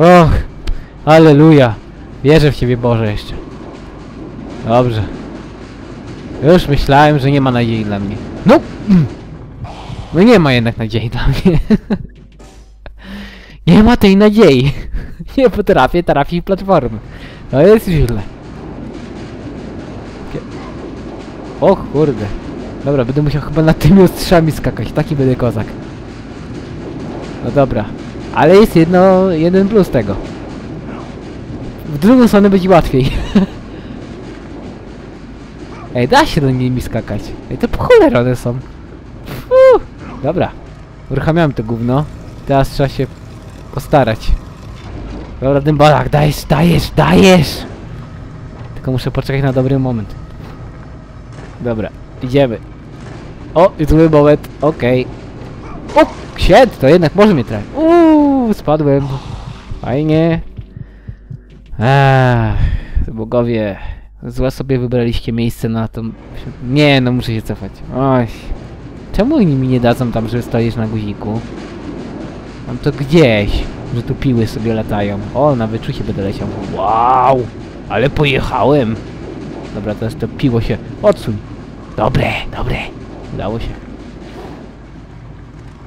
Och, aleluja. Wierzę w Ciebie Boże jeszcze. Dobrze. Już myślałem, że nie ma nadziei dla mnie. No! No nie ma jednak nadziei dla mnie. Nie ma tej nadziei. Nie potrafię trafić w platformę. To jest źle. O kurde. Dobra, będę musiał chyba nad tymi ostrzami skakać. Taki będę kozak. No dobra. Ale jest jedno, jeden plus tego. W drugą stronę będzie łatwiej. Ej, da się do nimi skakać. Ej, to po one są. Fuh. Dobra. Uruchamiałem to gówno. Teraz trzeba się postarać. Dobra, dymbalach, dajesz, dajesz, dajesz! Tylko muszę poczekać na dobry moment. Dobra, idziemy. O, zły moment, okej. O, sied, to jednak może mnie trafić. Spadłem. Fajnie. Ech, bogowie. Złe sobie wybraliście miejsce na to. Nie, no muszę się cofać. Oj. Czemu oni mi nie dadzą tam, że stoisz na guziku? Mam to gdzieś, że tu piły sobie latają. O, na wyczucie będę leciał. Wow! Ale pojechałem! Dobra, teraz to piło się... Odsuń! Dobre, dobre! Udało się.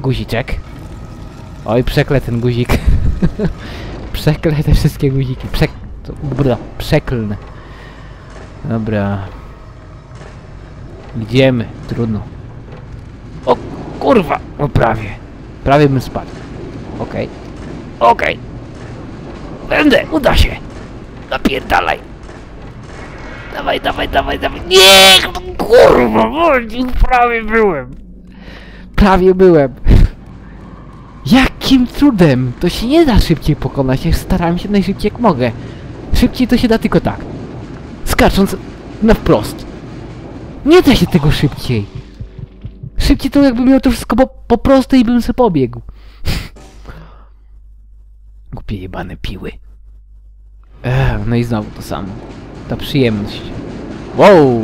Guziczek. Oj, przeklę ten guzik. przeklę te wszystkie guziki. Przek... Bra, przeklnę. Dobra. Idziemy. Trudno. O kurwa! No prawie. Prawie bym spadł. Okej. Okej. Będę! Uda się! Napierdalaj! Dawaj, dawaj, dawaj, dawaj! Nie! no Kurwa! Prawie byłem! Prawie byłem! Jakim cudem? To się nie da szybciej pokonać, ja starałem się najszybciej jak mogę. Szybciej to się da tylko tak. Skacząc na wprost. Nie da się tego szybciej. Szybciej to jakbym miał to wszystko po, po prostej i bym sobie pobiegł. Głupie jebane piły. Ech, no i znowu to samo. Ta przyjemność. Wow!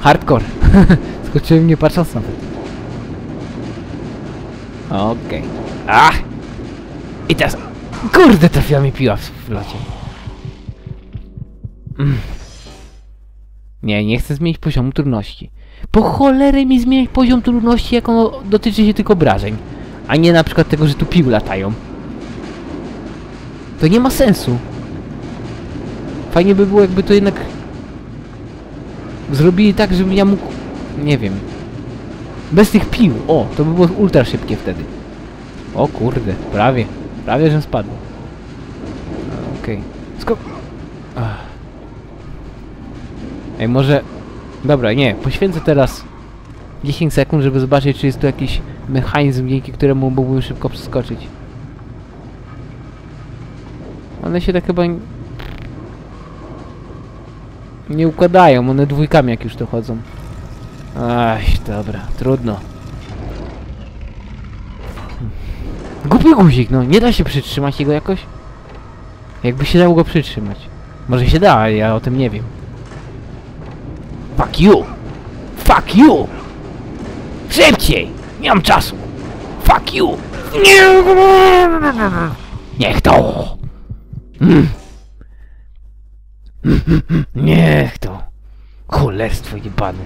Hardcore. Skoczyłem nie patrząc nawet. Okej. Ach! I teraz... Kurde, trafiła mi piła w, locie. Mm. Nie, nie chcę zmienić poziomu trudności. Po cholerę mi zmieniać poziom trudności, jak ono dotyczy się tylko obrażeń. A nie na przykład tego, że tu piły latają. To nie ma sensu. Fajnie by było, jakby to jednak... Zrobili tak, żebym ja mógł... Nie wiem. Bez tych pił. O, to by było ultra szybkie wtedy. O kurde, prawie. Prawie, że spadł. Okej. Skok... Ach. Ej, może... Dobra, nie. Poświęcę teraz 10 sekund, żeby zobaczyć, czy jest tu jakiś mechanizm, dzięki któremu mógłbym szybko przeskoczyć. One się tak chyba... Nie układają, one dwójkami jak już to chodzą. Ach, dobra, trudno. Głupi guzik, no, nie da się przytrzymać jego jakoś? Jakby się dało go przytrzymać. Może się da, ale ja o tym nie wiem. Fuck you! Fuck you! Szybciej! Nie mam czasu! Fuck you! Nie! Niech to! Mm. Niech to! Cholerstwo jebane.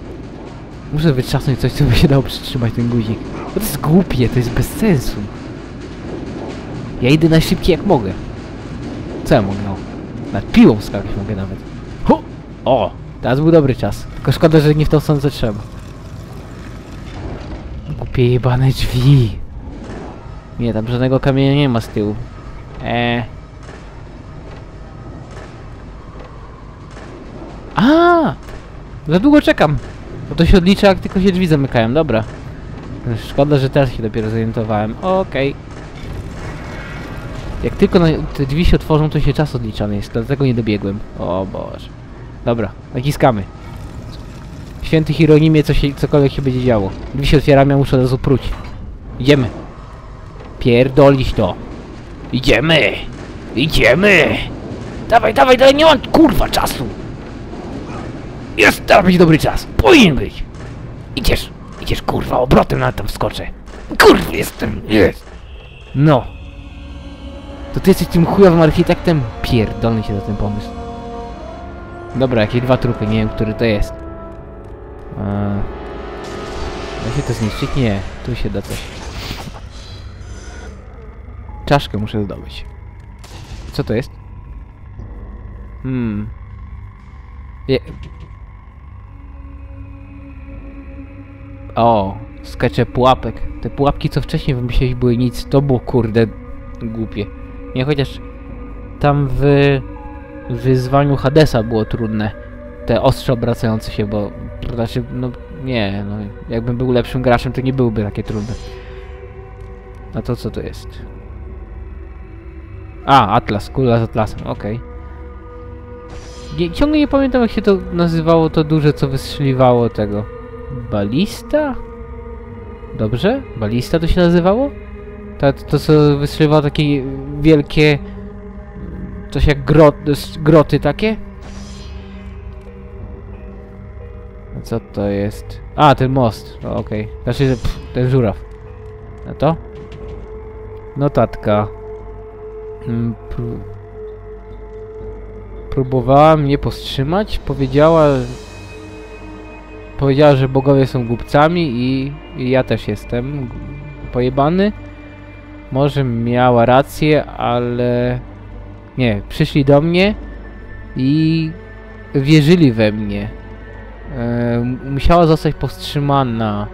Muszę wyczasnąć coś, co by się dało przytrzymać ten guzik. To jest głupie, to jest bez sensu. Ja idę najszybciej jak mogę. Co ja mogę? No, nad piłą skakać mogę nawet. Hu! O! Teraz był dobry czas. Tylko szkoda, że nie w tą co trzeba. Głupie jebane drzwi. Nie, tam żadnego kamienia nie ma z tyłu. Eee. A! Za długo czekam. Bo to się odlicza, jak tylko się drzwi zamykają. Dobra. Szkoda, że teraz się dopiero zorientowałem. Okej. Jak tylko na, te drzwi się otworzą, to się czas odliczany jest. Dlatego nie dobiegłem. O Boże. Dobra, naciskamy. Święty Hieronimie, co się, cokolwiek się będzie działo. Drzwi się otwieram, ja muszę od razu pruć. Idziemy. Pierdolić to. Idziemy. Idziemy. Dawaj, dawaj, dawaj, nie mam kurwa czasu. Jest, teraz będzie dobry czas. Powinien być. Idziesz, idziesz kurwa, obrotem na tam wskoczę. Kurwa, jestem, jest. No. To ty jesteś tym chujowym architektem? Pierdolny się za ten pomysł. Dobra, jakieś dwa trupy, nie wiem, który to jest. Eee, da się to zniszczyć? Nie, tu się da coś. Czaszkę muszę zdobyć. Co to jest? Hmm. Je... O, skacze pułapek. Te pułapki, co wcześniej wymyśliłeś, były nic. To było kurde głupie. Nie, chociaż tam w wyzwaniu Hadesa było trudne. Te ostrze obracające się, bo znaczy, no nie, no jakbym był lepszym graczem, to nie byłyby takie trudne. A to co to jest? A, Atlas, kula z Atlasem, okej. Nie, ciągle nie pamiętam jak się to nazywało, to duże co wystrzeliwało tego. Balista? Dobrze? Balista to się nazywało? To, to co wystrzeliwało takie wielkie... Coś jak grot, groty takie? Co to jest? A, ten most. No, okej. Znaczy, pff, ten żuraw. A to? Notatka. Mm, pró- Próbowała mnie powstrzymać. Powiedziała... Powiedziała, że bogowie są głupcami i, i ja też jestem pojebany. Może miała rację, ale... Nie, przyszli do mnie i wierzyli we mnie. E, musiała zostać powstrzymana,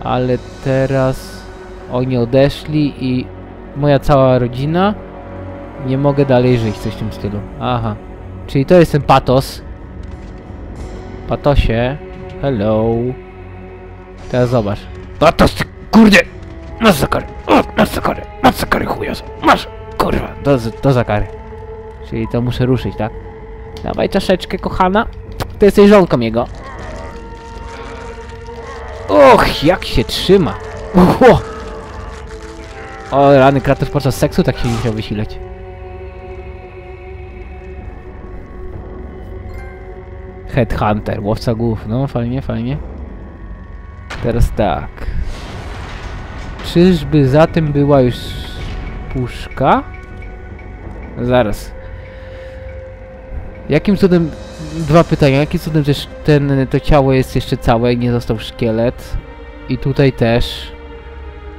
ale teraz oni odeszli i moja cała rodzina nie mogę dalej żyć, coś w tym stylu. Aha. Czyli to jest ten patos. Patosie. Hello. Teraz zobacz. Patos, kurde! Masz za karę! Masz za karę! Masz za karę chujosa! Masz! Kurwa! Do, do za karę. Czyli to muszę ruszyć, tak? Dawaj czaszeczkę, kochana. Ty jesteś żonką jego. Och, jak się trzyma. Ucho. O, rany Kratos podczas seksu tak się musiał wysilać. Headhunter, łowca głów. No, fajnie, fajnie. Teraz tak. Czyżby za tym była już puszka? Zaraz. Jakim cudem... Dwa pytania. Jakim cudem też ten, to ciało jest jeszcze całe i nie został szkielet? I tutaj też.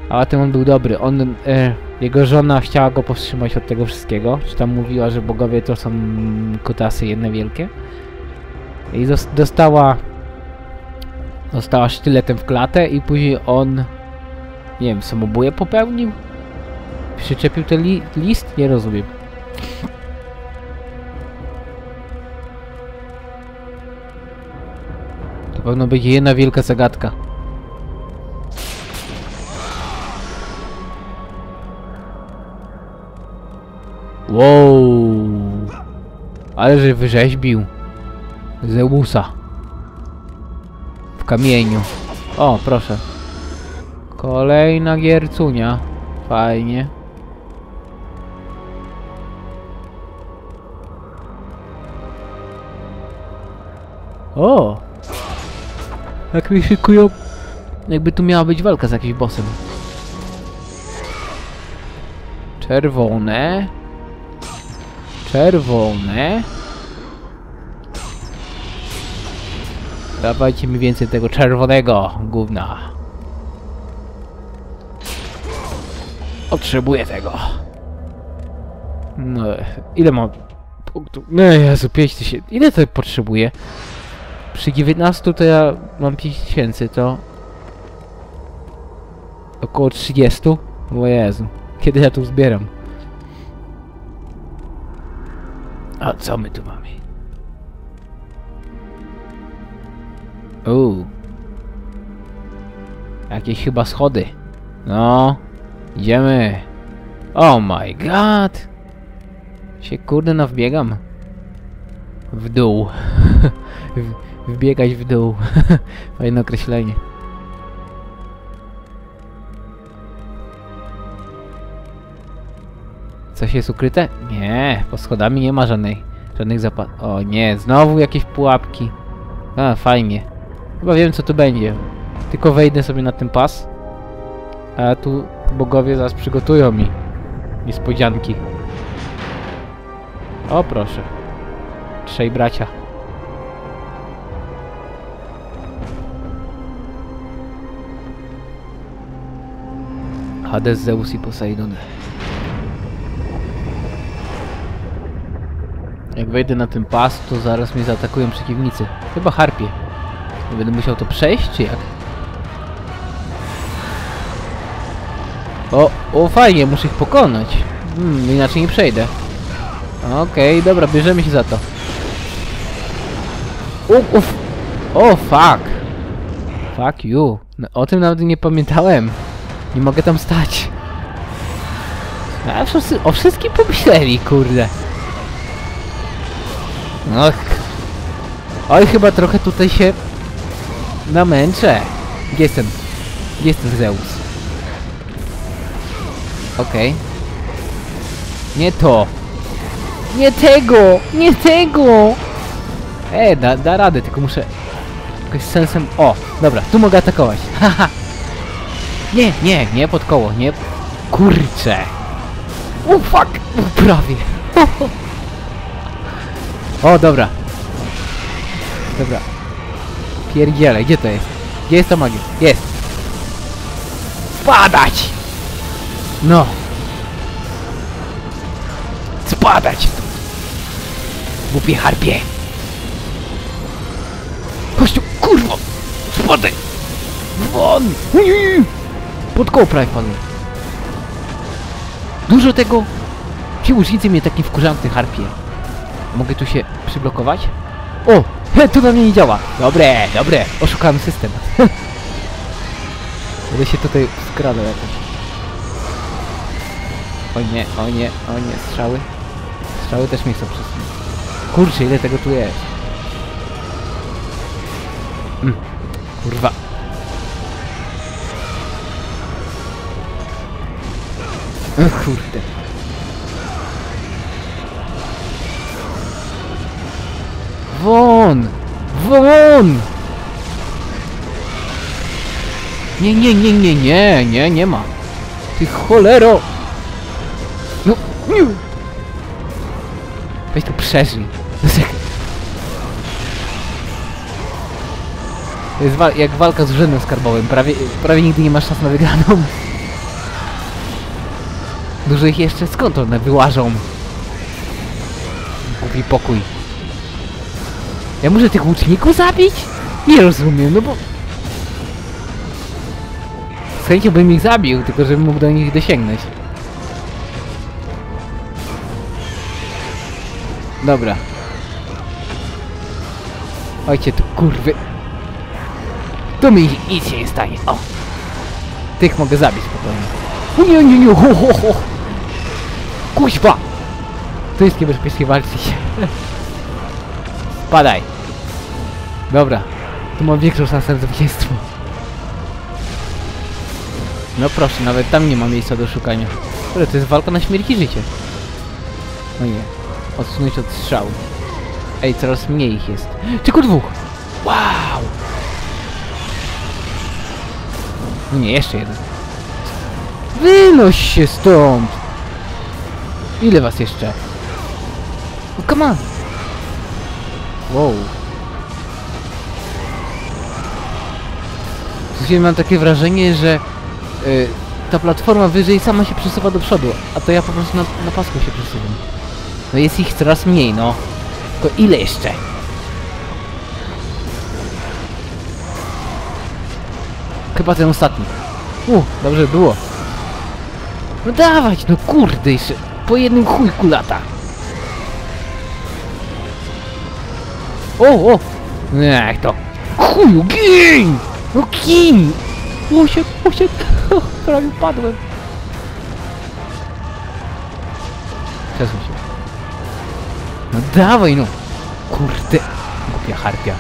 A ten on był dobry. On... E, jego żona chciała go powstrzymać od tego wszystkiego. Czy tam mówiła, że bogowie to są kutasy jedne wielkie. I dostała... Dostała sztyletem w klatę i później on... Nie wiem, samobóje popełnił? Przyczepił ten li list? Nie rozumiem. To pewno będzie jedna wielka zagadka. Wow! Ale że wyrzeźbił Zeusa w kamieniu. O, proszę. Kolejna giercunia. Fajnie. O! Jak mi szykują... Jakby tu miała być walka z jakimś bossem. Czerwone. Czerwone. Dawajcie mi więcej tego czerwonego gówna. Potrzebuję tego. No, ile mam punktów? No Jezu, 5000. Ile to potrzebuję? Przy 19 to ja mam 5000, to... Około 30? O Jezu. Kiedy ja tu zbieram? A co my tu mamy? Uuu. Jakieś chyba schody. No. Idziemy. Oh my god. Się kurde nawbiegam. W dół. wbiegać w dół. Fajne określenie. Coś jest ukryte? Nie, pod schodami nie ma żadnej, żadnych zapad... O nie, znowu jakieś pułapki. A, fajnie. Chyba wiem co tu będzie. Tylko wejdę sobie na ten pas. A tu bogowie zaraz przygotują mi niespodzianki. O proszę. Trzej bracia. Hades, Zeus i Poseidon. Jak wejdę na ten pas, to zaraz mnie zaatakują przeciwnicy. Chyba harpie. Będę musiał to przejść, czy jak? O, o fajnie, muszę ich pokonać. Hmm, inaczej nie przejdę. Okej, dobra, bierzemy się za to. U, uf. O, fuck. Fuck you. No, o tym nawet nie pamiętałem. Nie mogę tam stać. A wszyscy, o wszystkim pomyśleli, kurde. Och. Oj, chyba trochę tutaj się namęczę. Jestem? Gdzie jest ten Zeus? Okej. Nie to. Nie tego! Nie tego! E, da, da radę, tylko muszę jakoś sensem... O, dobra, tu mogę atakować. Haha! nie, nie, nie pod koło, nie... Kurczę! O, fuck! O, prawie! o, dobra. Dobra. Pierdziele, gdzie to jest? Gdzie jest ta magia? Jest! Spadać! No! Spadać tu! Głupie harpie! Chodź tu, kurwo! Spadaj! Won! Ui! Pod koło prawie padłem. Dużo tego... Ci łucznicy mnie tak nie wkurzają w tej harpie. Mogę tu się przyblokować? O! He, tu na mnie nie działa! Dobre, dobre! Oszukałem system. Będę się tutaj skradał jakoś. O nie, o nie, o nie, strzały. Strzały też mnie chcą przesunąć. Kurczę, ile tego tu jest. Mm, kurwa. Ech, kurde. Won! Won! Nie, nie, nie, nie, nie, nie, nie ma. Ty cholero! Nie. Weź to przeżyj. To jest wa jak walka z urzędem skarbowym. Prawie, prawie nigdy nie masz szans na wygraną. Dużo ich jeszcze skąd one wyłażą. Głupi pokój. Ja muszę tych łuczników zabić? Nie rozumiem, no bo... Z chęcią bym ich zabił, tylko żebym mógł do nich dosięgnąć. Dobra. Ojcie tu kurwy. Tu mi nic się nie stanie. O! Tych mogę zabić spokojnie. O nie, nie, nie, ho, ho, ho. Kuźba! To jest niebezpiecznie walczyć. Spadaj. Dobra. Tu mam większą szansę na zwycięstwo. No proszę, nawet tam nie ma miejsca do szukania. Ale to jest walka na śmierć i życie. No nie. Odsunąć od strzału. Ej, coraz mniej ich jest. Tylko dwóch! Wow! No nie, jeszcze jeden. Wynoś się stąd! Ile was jeszcze? No come on! Wow. Dzisiaj mam takie wrażenie, że y, ta platforma wyżej sama się przesuwa do przodu, a to ja po prostu na, na pasku się przesuwam. No jest ich coraz mniej, no. Tylko ile jeszcze? Chyba ten ostatni. U, dobrze było. No dawać, no kurde, jeszcze po jednym chujku lata. O, o! Niech to. Chuju, gin! No gin! Osiek, osiek! Prawie padłem. Przesuń. No dawaj no! Kurde! Głupia harpia.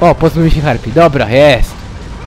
O, pozbyłem się harpi. Dobra, jest!